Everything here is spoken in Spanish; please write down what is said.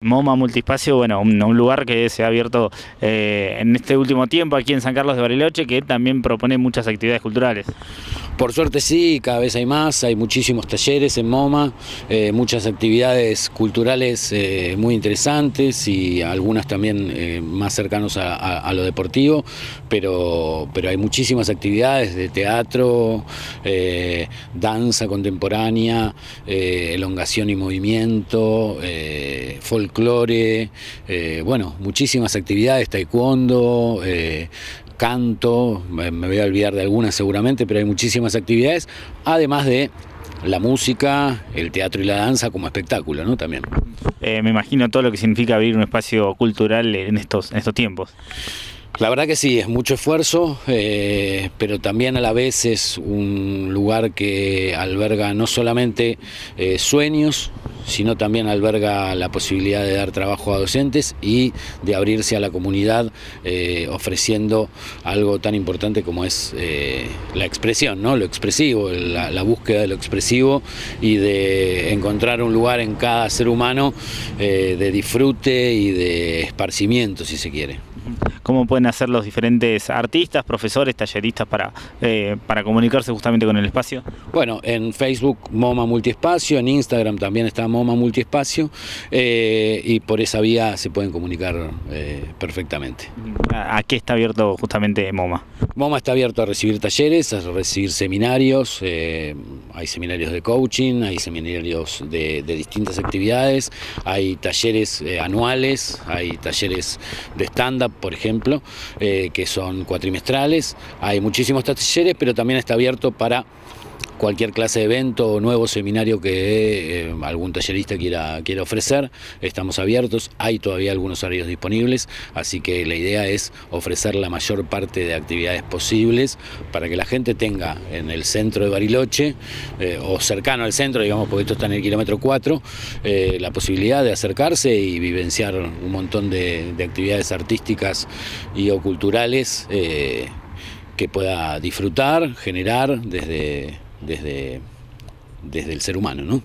MoMA Multispacio, bueno, un, lugar que se ha abierto eh, en este último tiempo aquí en San Carlos de Bariloche, que también propone muchas actividades culturales. Por suerte sí, cada vez hay más, hay muchísimos talleres en MoMA, eh, muchas actividades culturales eh, muy interesantes y algunas también más cercanos a, a- lo deportivo, pero, pero hay muchísimas actividades de teatro, danza contemporánea, elongación y movimiento, eh, folclore, eh, bueno, muchísimas actividades, taekwondo, eh, canto, me voy a olvidar de algunas seguramente, pero hay muchísimas actividades, además de la música, el teatro y la danza como espectáculo, ¿no? También. Eh, me imagino todo lo que significa abrir un espacio cultural en estos, en estos tiempos. La verdad que sí, es mucho esfuerzo, eh, pero también a la vez es un lugar que alberga no solamente eh, sueños, sino también alberga la posibilidad de dar trabajo a docentes y de abrirse a la comunidad eh, ofreciendo algo tan importante como es eh, la expresión, ¿no? lo expresivo, la, la búsqueda de lo expresivo y de encontrar un lugar en cada ser humano eh, de disfrute y de esparcimiento, si se quiere. ¿Cómo pueden hacer los diferentes artistas, profesores, talleristas para, eh, para comunicarse justamente con el espacio? Bueno, en Facebook MoMA Multiespacio, en Instagram también está MoMA Multiespacio eh, y por esa vía se pueden comunicar eh, perfectamente. ¿A, qué está abierto justamente MoMA? MoMA está abierto a recibir talleres, a recibir seminarios, eh, hay seminarios de coaching, hay seminarios de, de distintas actividades, hay talleres anuales, hay talleres de stand-up, por ejemplo, que son cuatrimestrales, hay muchísimos talleres, pero también está abierto para cualquier clase de evento o nuevo seminario que eh, algún tallerista quiera, quiera ofrecer. Estamos abiertos, hay todavía algunos horarios disponibles, así que la idea es ofrecer la mayor parte de actividades posibles para que la gente tenga en el centro de Bariloche eh, o cercano al centro, digamos, porque esto está en el kilómetro 4, eh, la posibilidad de acercarse y vivenciar un montón de, de actividades artísticas y o culturales. que pueda disfrutar, generar desde, desde, desde el ser humano, ¿no?